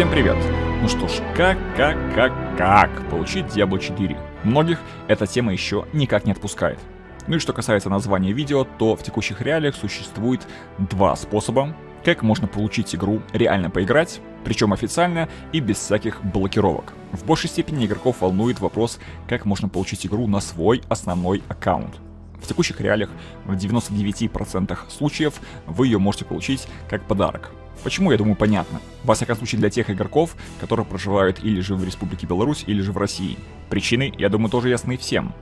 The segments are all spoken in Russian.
Всем привет! Ну что ж, как, как, как, как получить Diablo 4? Многих эта тема еще никак не отпускает. Ну и что касается названия видео, то в текущих реалиях существует два способа, как можно получить игру, реально поиграть, причем официально и без всяких блокировок. В большей степени игроков волнует вопрос, как можно получить игру на свой основной аккаунт. В текущих реалиях в 99% случаев вы ее можете получить как подарок. Почему, я думаю, понятно. Во всяком случае, для тех игроков, которые проживают или же в Республике Беларусь, или же в России. Причины, я думаю, тоже ясны всем.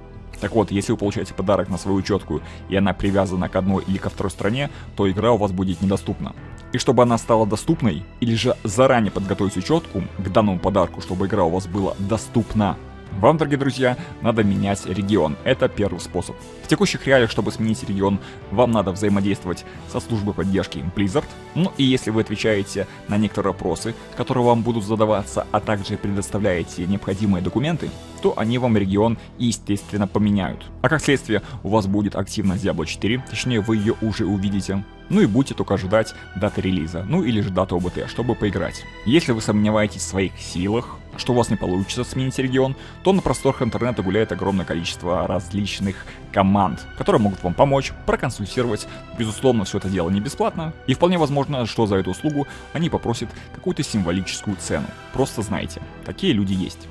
Так вот, если вы получаете подарок на свою учетку, и она привязана к одной или ко второй стране, то игра у вас будет недоступна. И чтобы она стала доступной, или же заранее подготовить учетку к данному подарку, чтобы игра у вас была доступна вам, дорогие друзья, надо менять регион. Это первый способ. В текущих реалиях, чтобы сменить регион, вам надо взаимодействовать со службой поддержки Blizzard. Ну и если вы отвечаете на некоторые вопросы, которые вам будут задаваться, а также предоставляете необходимые документы, то они вам регион естественно поменяют. А как следствие, у вас будет активность Diablo 4, точнее вы ее уже увидите. Ну и будете только ожидать даты релиза, ну или же даты ОБТ, чтобы поиграть. Если вы сомневаетесь в своих силах, что у вас не получится сменить регион, то на просторах интернета гуляет огромное количество различных команд, которые могут вам помочь, проконсультировать. Безусловно, все это дело не бесплатно, и вполне возможно, что за эту услугу они попросят какую-то символическую цену. Просто знайте, такие люди есть.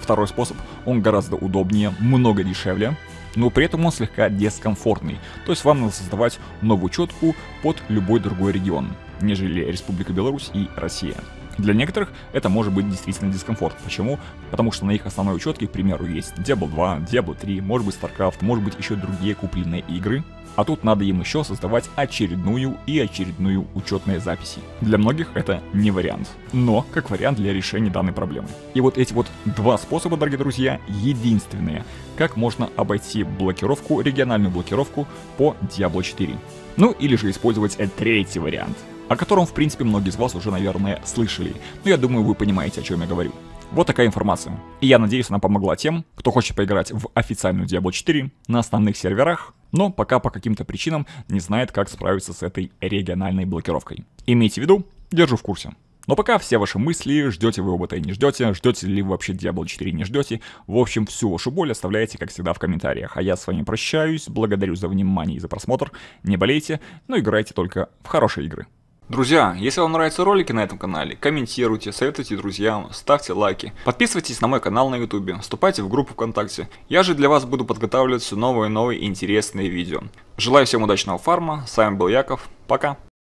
Второй способ, он гораздо удобнее, много дешевле, но при этом он слегка дискомфортный. То есть вам надо создавать новую четку под любой другой регион, нежели Республика Беларусь и Россия. Для некоторых это может быть действительно дискомфорт. Почему? Потому что на их основной учетке, к примеру, есть Diablo 2, Diablo 3, может быть StarCraft, может быть еще другие купленные игры, а тут надо им еще создавать очередную и очередную учетные записи. Для многих это не вариант, но как вариант для решения данной проблемы. И вот эти вот два способа, дорогие друзья, единственные, как можно обойти блокировку, региональную блокировку по Diablo 4. Ну или же использовать третий вариант — о котором, в принципе, многие из вас уже, наверное, слышали. Но я думаю, вы понимаете, о чем я говорю. Вот такая информация. И я надеюсь, она помогла тем, кто хочет поиграть в официальную Diablo 4 на основных серверах, но пока по каким-то причинам не знает, как справиться с этой региональной блокировкой. Имейте в виду, держу в курсе. Но пока все ваши мысли, ждете вы ОБТ не ждете, ждете ли вы вообще Diablo 4 не ждете, в общем, всю вашу боль оставляйте, как всегда, в комментариях. А я с вами прощаюсь, благодарю за внимание и за просмотр, не болейте, но играйте только в хорошие игры. Друзья, если вам нравятся ролики на этом канале, комментируйте, советуйте друзьям, ставьте лайки, подписывайтесь на мой канал на ютубе, вступайте в группу ВКонтакте. Я же для вас буду подготавливать все новые и новые интересные видео. Желаю всем удачного фарма, с вами был Яков, пока.